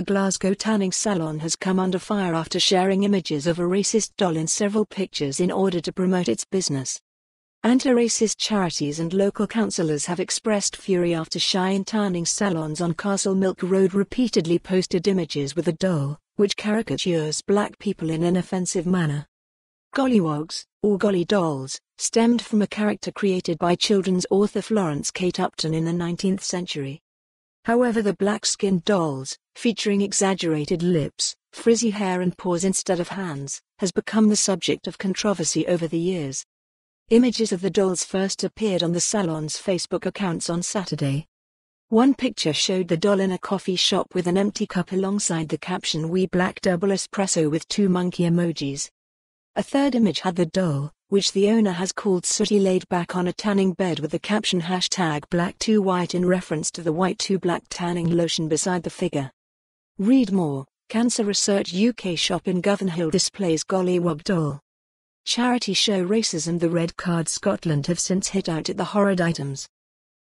A Glasgow tanning salon has come under fire after sharing images of a racist doll in several pictures in order to promote its business. Anti-racist charities and local councillors have expressed fury after Shine tanning salons on Castlemilk Road repeatedly posted images with a doll, which caricatures black people in an offensive manner. Golliwogs, or Golly dolls, stemmed from a character created by children's author Florence Kate Upton in the 19th century. However the black-skinned dolls, featuring exaggerated lips, frizzy hair and paws instead of hands, has become the subject of controversy over the years. Images of the dolls first appeared on the salon's Facebook accounts on Saturday. One picture showed the doll in a coffee shop with an empty cup alongside the caption Wee Black Double Espresso with two monkey emojis. A third image had the doll, which the owner has called Sooty laid back on a tanning bed with the caption hashtag black 2 white in reference to the white to black tanning lotion beside the figure. Read more, Cancer Research UK shop in Govanhill displays Golliwog doll. Charity show Racism The Red Card Scotland have since hit out at the horrid items.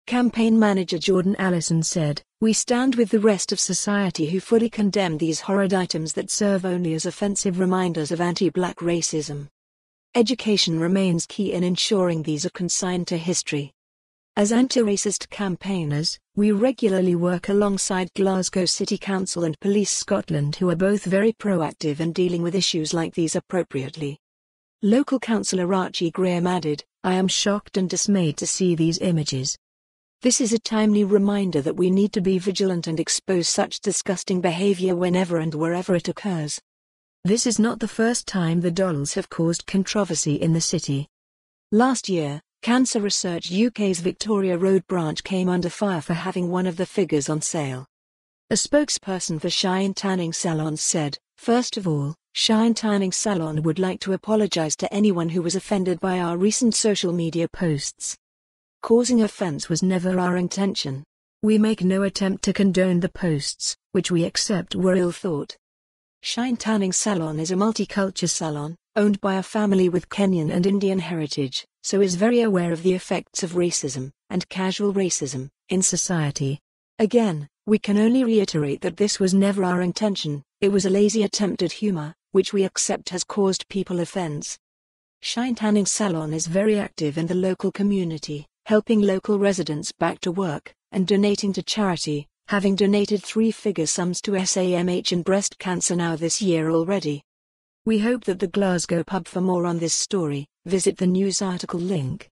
Campaign manager Jordan Allison said, We stand with the rest of society who fully condemn these horrid items that serve only as offensive reminders of anti-black racism. Education remains key in ensuring these are consigned to history. As anti-racist campaigners, we regularly work alongside Glasgow City Council and Police Scotland who are both very proactive in dealing with issues like these appropriately. Local councillor Archie Graham added, I am shocked and dismayed to see these images. This is a timely reminder that we need to be vigilant and expose such disgusting behavior whenever and wherever it occurs. This is not the first time the dolls have caused controversy in the city. Last year, Cancer Research UK's Victoria Road branch came under fire for having one of the figures on sale. A spokesperson for Shine Tanning Salons said, First of all, Shine Tanning Salon would like to apologize to anyone who was offended by our recent social media posts. Causing offense was never our intention. We make no attempt to condone the posts, which we accept were ill thought. Shine Tanning Salon is a multicultural salon, owned by a family with Kenyan and Indian heritage, so is very aware of the effects of racism, and casual racism, in society. Again, we can only reiterate that this was never our intention, it was a lazy attempt at humor, which we accept has caused people offense. Shine Tanning Salon is very active in the local community, helping local residents back to work, and donating to charity, having donated three-figure sums to SAMH and breast cancer now this year already. We hope that the Glasgow pub for more on this story, visit the news article link.